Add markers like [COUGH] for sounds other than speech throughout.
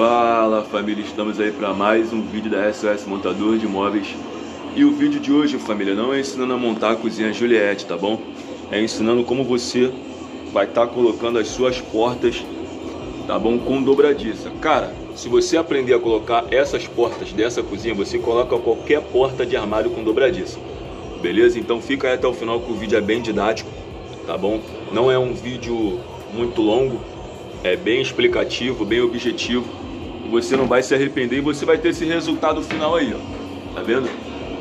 Fala família, estamos aí para mais um vídeo da SOS Montador de Imóveis E o vídeo de hoje família não é ensinando a montar a cozinha Juliette, tá bom? É ensinando como você vai estar tá colocando as suas portas, tá bom? Com dobradiça Cara, se você aprender a colocar essas portas dessa cozinha, você coloca qualquer porta de armário com dobradiça Beleza? Então fica aí até o final que o vídeo é bem didático, tá bom? Não é um vídeo muito longo, é bem explicativo, bem objetivo você não vai se arrepender e você vai ter esse resultado final aí, ó. Tá vendo?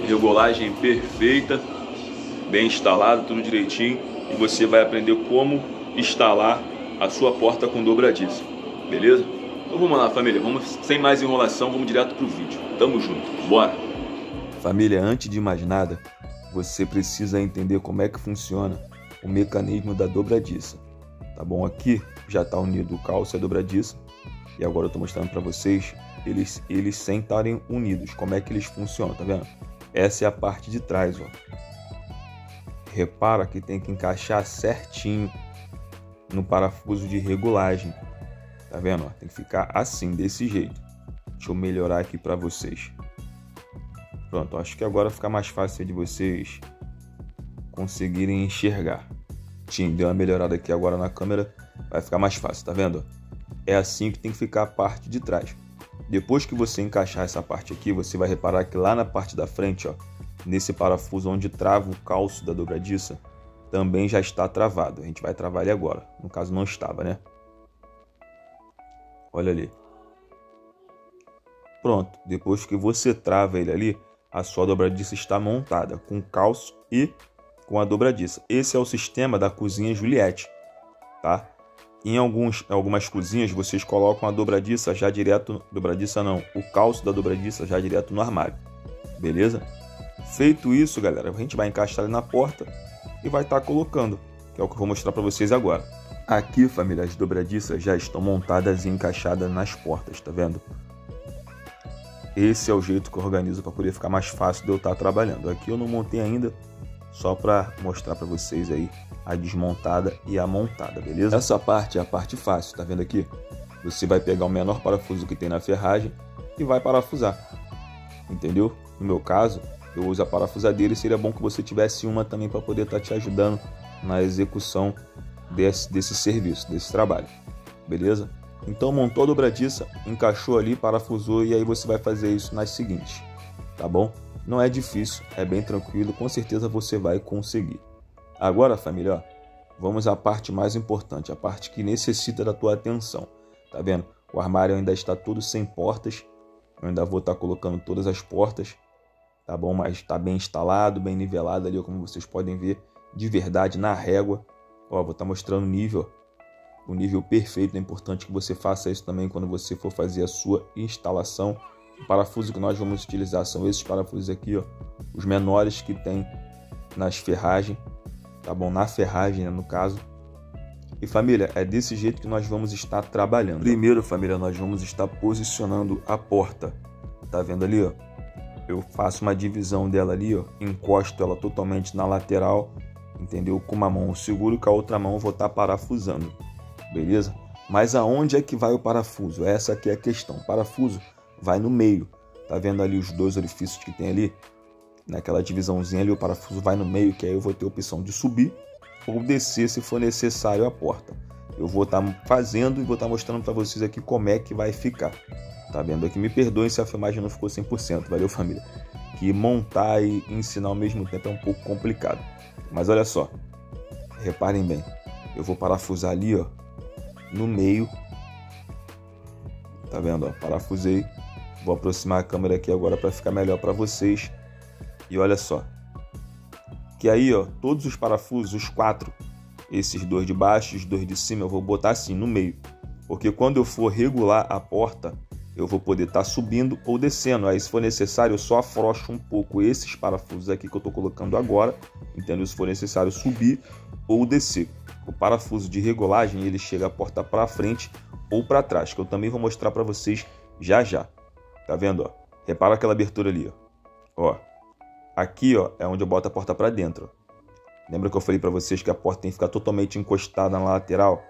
Regulagem perfeita, bem instalado, tudo direitinho. E você vai aprender como instalar a sua porta com dobradiça. Beleza? Então vamos lá, família. Vamos sem mais enrolação, vamos direto pro vídeo. Tamo junto. Bora. Família, antes de mais nada, você precisa entender como é que funciona o mecanismo da dobradiça. Tá bom? Aqui já está unido o calço e a dobradiça e agora eu estou mostrando para vocês eles, eles sem estarem unidos, como é que eles funcionam, tá vendo? Essa é a parte de trás, ó. Repara que tem que encaixar certinho no parafuso de regulagem. Tá vendo? Ó? Tem que ficar assim, desse jeito. Deixa eu melhorar aqui para vocês. Pronto, acho que agora fica mais fácil de vocês conseguirem enxergar. Tim, deu uma melhorada aqui agora na câmera, vai ficar mais fácil, tá vendo? É assim que tem que ficar a parte de trás. Depois que você encaixar essa parte aqui, você vai reparar que lá na parte da frente, ó, nesse parafuso onde trava o calço da dobradiça, também já está travado. A gente vai travar ele agora. No caso, não estava, né? Olha ali. Pronto. Depois que você trava ele ali, a sua dobradiça está montada com calço e com a dobradiça. Esse é o sistema da cozinha Juliette, tá? Em alguns, algumas cozinhas vocês colocam a dobradiça já direto, dobradiça não, o calço da dobradiça já direto no armário, beleza? Feito isso, galera, a gente vai encaixar na porta e vai estar tá colocando, que é o que eu vou mostrar para vocês agora. Aqui, família, as dobradiças já estão montadas e encaixadas nas portas, tá vendo? Esse é o jeito que eu organizo para poder ficar mais fácil de eu estar tá trabalhando. Aqui eu não montei ainda, só para mostrar para vocês aí a desmontada e a montada, beleza? Essa parte é a parte fácil, tá vendo aqui? Você vai pegar o menor parafuso que tem na ferragem e vai parafusar, entendeu? No meu caso, eu uso a parafusadeira e seria bom que você tivesse uma também para poder estar tá te ajudando na execução desse, desse serviço, desse trabalho, beleza? Então montou a dobradiça, encaixou ali, parafusou e aí você vai fazer isso nas seguintes, tá bom? Não é difícil, é bem tranquilo, com certeza você vai conseguir. Agora, família, ó, vamos à parte mais importante, a parte que necessita da tua atenção. Tá vendo? O armário ainda está todo sem portas. Eu ainda vou estar tá colocando todas as portas, tá bom? Mas está bem instalado, bem nivelado ali, como vocês podem ver, de verdade na régua. Ó, vou estar tá mostrando o nível, o nível perfeito. É importante que você faça isso também quando você for fazer a sua instalação. O parafuso que nós vamos utilizar são esses parafusos aqui, ó, os menores que tem nas ferragens tá bom? Na ferragem, né, no caso. E família, é desse jeito que nós vamos estar trabalhando. Primeiro, família, nós vamos estar posicionando a porta. Tá vendo ali, ó? Eu faço uma divisão dela ali, ó, encosto ela totalmente na lateral, entendeu? Com uma mão eu seguro, com a outra mão eu vou estar parafusando. Beleza? Mas aonde é que vai o parafuso? Essa aqui é a questão. O parafuso vai no meio. Tá vendo ali os dois orifícios que tem ali? Naquela divisãozinha ali, o parafuso vai no meio, que aí eu vou ter a opção de subir ou descer se for necessário a porta. Eu vou estar tá fazendo e vou estar tá mostrando para vocês aqui como é que vai ficar. Tá vendo aqui? Me perdoem se a filmagem não ficou 100%, valeu família? Que montar e ensinar ao mesmo tempo é um pouco complicado. Mas olha só, reparem bem, eu vou parafusar ali, ó, no meio. Tá vendo? Ó, parafusei. Vou aproximar a câmera aqui agora para ficar melhor para vocês e olha só. Que aí, ó, todos os parafusos, os quatro, esses dois de baixo e os dois de cima, eu vou botar assim no meio. Porque quando eu for regular a porta, eu vou poder estar tá subindo ou descendo. Aí, se for necessário, eu só afrouxo um pouco esses parafusos aqui que eu estou colocando agora, entendeu? Se for necessário subir ou descer. O parafuso de regulagem, ele chega a porta para frente ou para trás, que eu também vou mostrar para vocês já já. Tá vendo, ó? Repara aquela abertura ali, ó. Ó, Aqui, ó, é onde eu boto a porta para dentro. Lembra que eu falei para vocês que a porta tem que ficar totalmente encostada na lateral?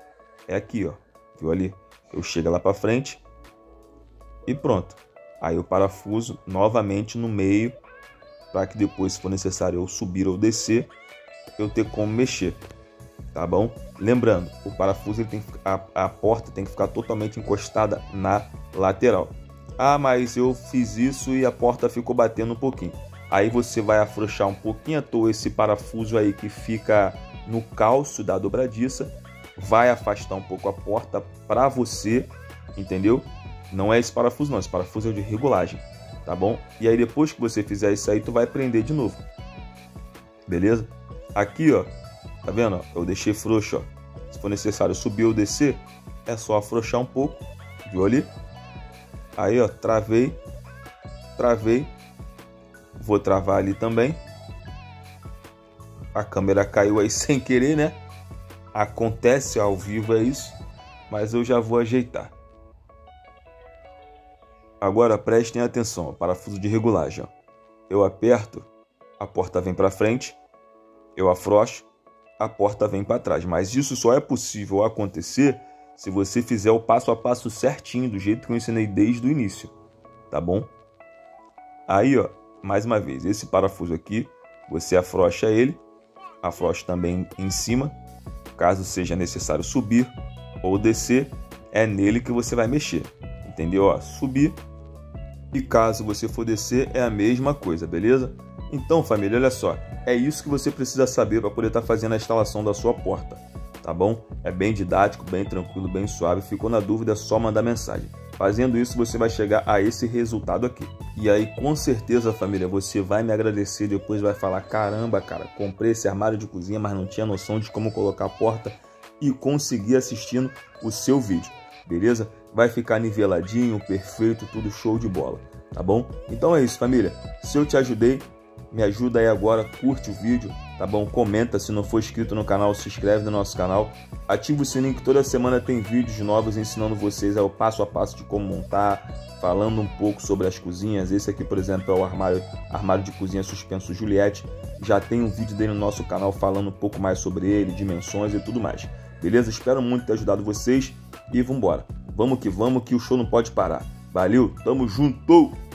É aqui, ó. Viu ali? Eu chego lá para frente e pronto. Aí o parafuso novamente no meio, para que depois, se for necessário eu subir ou descer, eu ter como mexer, tá bom? Lembrando, o parafuso ele tem a, a porta tem que ficar totalmente encostada na lateral. Ah, mas eu fiz isso e a porta ficou batendo um pouquinho. Aí você vai afrouxar um pouquinho à toa esse parafuso aí que fica no calço da dobradiça, vai afastar um pouco a porta para você, entendeu? Não é esse parafuso não, esse parafuso é de regulagem, tá bom? E aí depois que você fizer isso aí, tu vai prender de novo. Beleza? Aqui, ó, tá vendo? Eu deixei frouxo, ó. Se for necessário subir ou descer, é só afrouxar um pouco, viu ali? Aí, ó, travei, travei, vou travar ali também. A câmera caiu aí [LAUGHS] sem querer, né? Acontece ao vivo, é isso. Mas eu já vou ajeitar. Agora prestem atenção, parafuso de regulagem. Eu aperto, a porta vem para frente. Eu afrouxo, a porta vem para trás. Mas isso só é possível acontecer se você fizer o passo a passo certinho, do jeito que eu ensinei desde o início. Tá bom? Aí, ó, mais uma vez, esse parafuso aqui, você afrouxa ele, afrouxa também em cima Caso seja necessário subir ou descer, é nele que você vai mexer. Entendeu? Ó, subir e caso você for descer é a mesma coisa, beleza? Então, família, olha só, é isso que você precisa saber para poder estar tá fazendo a instalação da sua porta, tá bom? É bem didático, bem tranquilo, bem suave. Ficou na dúvida, é só mandar mensagem. Fazendo isso, você vai chegar a esse resultado aqui. E aí, com certeza, família, você vai me agradecer. Depois vai falar: caramba, cara, comprei esse armário de cozinha, mas não tinha noção de como colocar a porta e conseguir assistindo o seu vídeo, beleza? Vai ficar niveladinho, perfeito, tudo show de bola, tá bom? Então é isso, família. Se eu te ajudei, me ajuda aí agora, curte o vídeo, tá bom? Comenta se não for inscrito no canal, se inscreve no nosso canal. Ativa o sininho que toda semana tem vídeos novos ensinando vocês o passo a passo de como montar, falando um pouco sobre as cozinhas. Esse aqui, por exemplo, é o armário, armário de cozinha suspenso Juliette. Já tem um vídeo dele no nosso canal falando um pouco mais sobre ele, dimensões e tudo mais. Beleza? Espero muito ter ajudado vocês e vambora. Vamos que vamos que o show não pode parar. Valeu, tamo junto!